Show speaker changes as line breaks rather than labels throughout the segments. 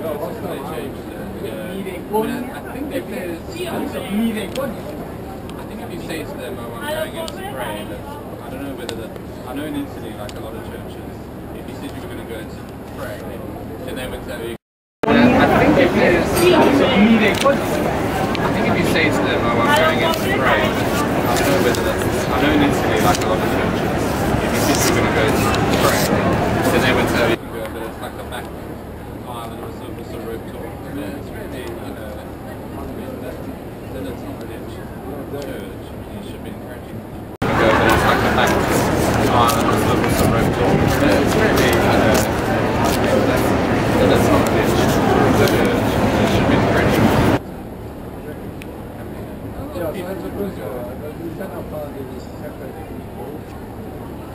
I, think if you say to them, oh, I'm going pray, that I don't know whether the, I know in Italy, like a lot of churches, if you said you were going to go into pray, then they would tell you. I think if there's, I think if you say to them, oh, I'm going into pray, I don't know whether that's, I know in Italy, like a lot of churches,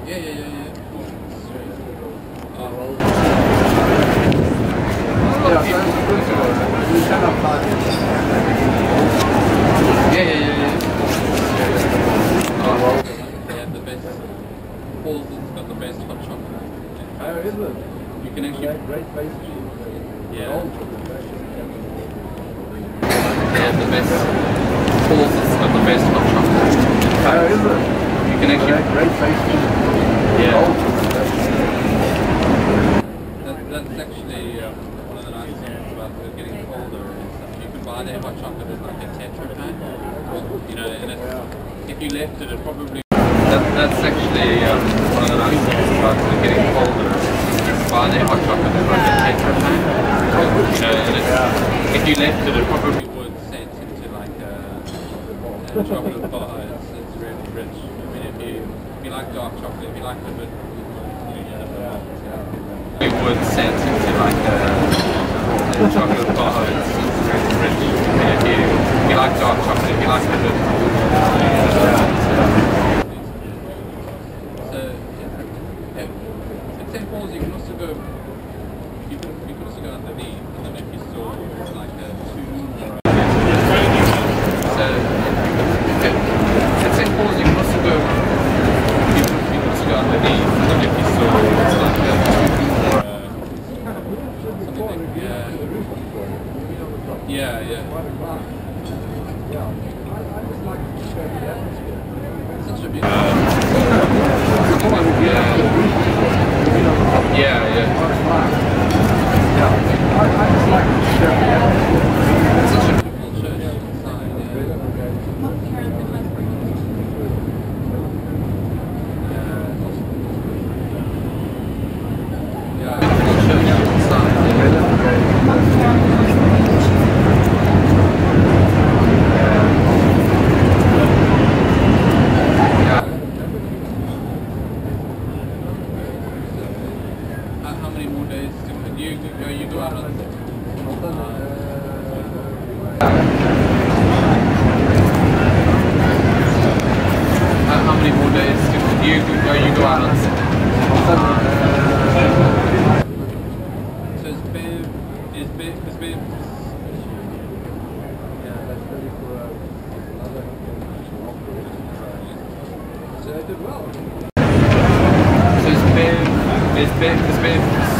Yeah, yeah, yeah, yeah. Oh. Yeah, yeah, yeah, yeah. Oh. They have the best. Paul's got the best hot chocolate. You can actually. Yeah. They have the best. Paul's got the best hot chocolate. You can actually. Great places. Yeah. That, that's actually um, one of the nice things about the getting colder is that you can buy their hot chocolate in like a Tetra Pak. You know, and if you left it, it probably. That, that's actually um, one of the nice things about getting colder. is can hot chocolate in like a and it's, if you left it, it probably would set into like a, a chocolate bar. It's, it's really rich. I mean, if you if you like dark chocolate, if you like the bit. Uh, it would set into like a, a chocolate bar. It's, it's really rich. I mean, if you if you like dark chocolate, if you like the bit. So, yeah, at St. Paul's you can also go. You can you can also go underneath. I don't know if you saw like a tomb or a so, at St. Paul's, you can also go. You can, you can also go underneath. I don't know if you saw it's like a tomb or a, like yeah. Yeah, yeah. Such a beautiful. yeah. Yeah, yeah. It's such a beautiful church inside. Yeah. Yeah, beautiful church inside. Yeah. How, how many more days do you go? You go out on. How, many more days do you go? You go out on. So it's been, it's been, it's been. So they did well. So it's been, it's been, it's been